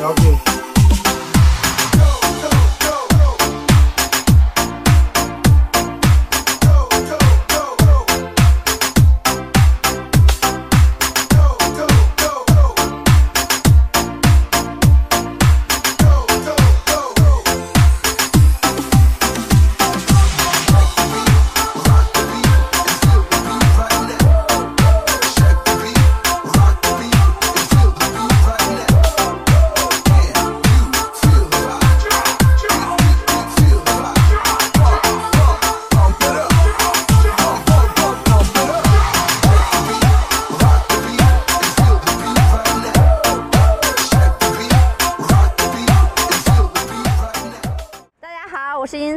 OK。大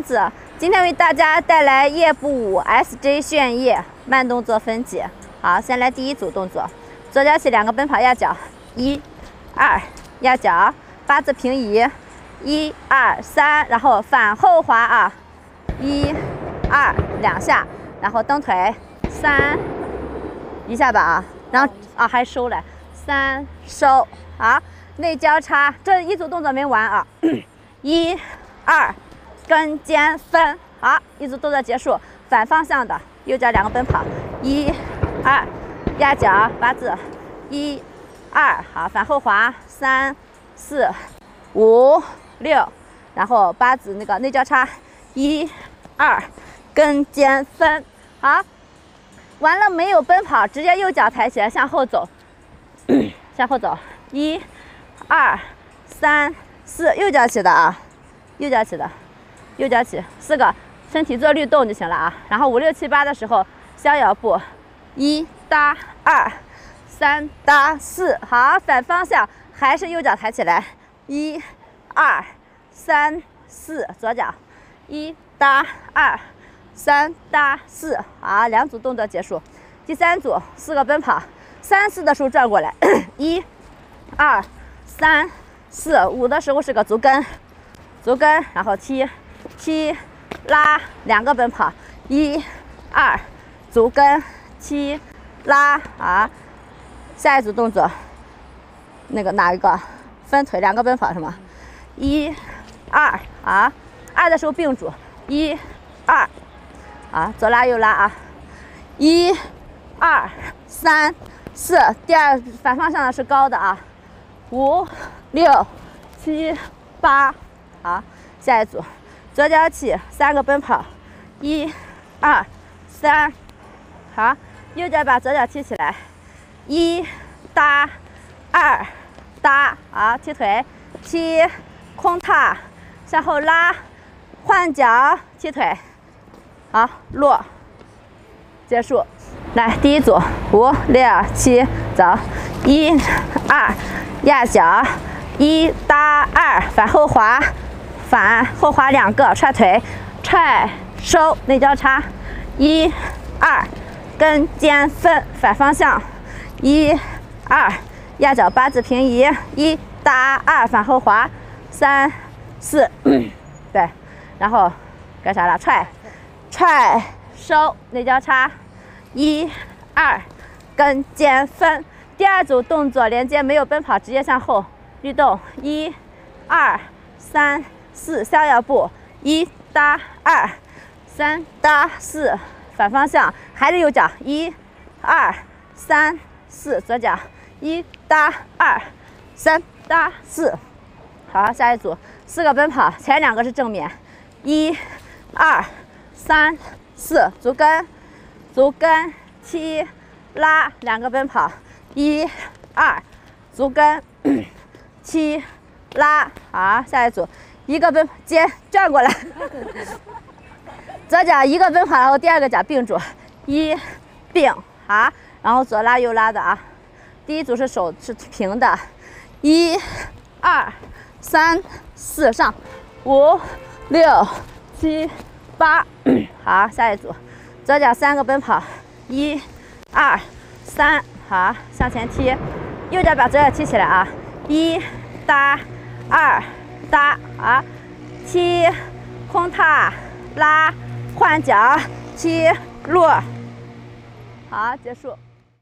子，今天为大家带来叶步舞 SJ 炫叶慢动作分解。好，先来第一组动作，左脚起两个奔跑压脚，一、二，压脚，八字平移，一二三，然后反后滑啊，一、二两下，然后蹬腿，三，一下吧啊，然后啊还收来，三收，好，内交叉，这一组动作没完啊，一。二，跟肩分，好，一组动作结束，反方向的右脚两个奔跑，一、二，压脚八字，一、二，好，反后滑，三、四、五、六，然后八字那个内交叉，一、二，跟肩分，好，完了没有奔跑，直接右脚抬起来向后走，向后走，一、二、三、四，右脚起的啊。右脚起的，右脚起，四个，身体做律动就行了啊。然后五六七八的时候，逍遥步，一搭二，三搭四，好，反方向还是右脚抬起来，一、二、三、四，左脚，一搭二，三搭四，好，两组动作结束。第三组四个奔跑，三四的时候转过来，一、二、三、四，五的时候是个足跟。足跟，然后踢，七，拉，两个奔跑，一、二，足跟，七，拉，啊，下一组动作，那个哪一个？分腿，两个奔跑是吗？一、二，啊，二的时候并住，一、二，啊，左拉右拉啊，一、二、三、四，第二反方向的是高的啊，五、六、七、八。好，下一组，左脚起，三个奔跑，一、二、三，好，右脚把左脚踢起来，一搭，二搭，好，踢腿，踢，空踏，向后拉，换脚踢腿，好，落，结束。来，第一组，五、六、七，走，一、二，压脚，一搭二，反后滑。反后滑两个踹腿，踹收内交叉，一、二，跟肩分反方向，一、二，压脚八字平移，一搭二反后滑，三、四，对，然后干啥了？踹，踹收内交叉，一、二，跟肩分。第二组动作连接没有奔跑，直接向后律动，一、二、三。四逍遥步，一搭二，三搭四，反方向还是右脚，一、二、三、四，左脚，一搭二，三搭四，好，下一组四个奔跑，前两个是正面，一、二、三、四，足跟，足跟，七拉，两个奔跑，一、二，足跟，七拉，好，下一组。一个奔接转过来，左脚一个奔跑，然后第二个脚并住，一并好，然后左拉右拉的啊。第一组是手是平的，一、二、三、四上，五、六、七、八，好，下一组，左脚三个奔跑，一、二、三，好，向前踢，右脚把左脚踢起来啊，一搭二。搭啊，踢，空踏，拉，换脚，踢，落，好，结束。